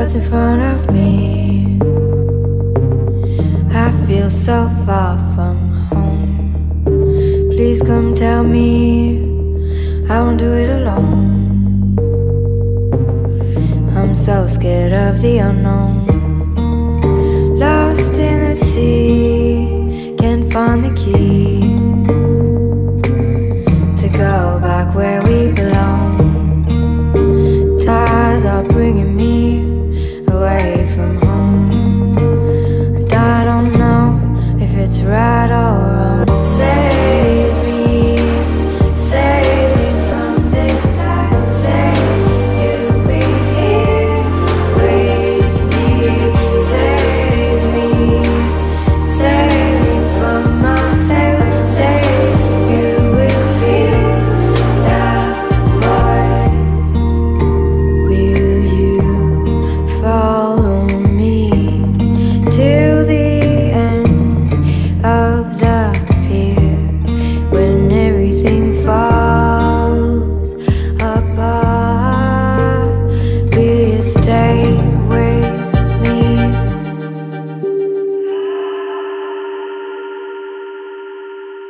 what's in front of me. I feel so far from home. Please come tell me I won't do it alone. I'm so scared of the unknown.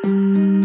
Música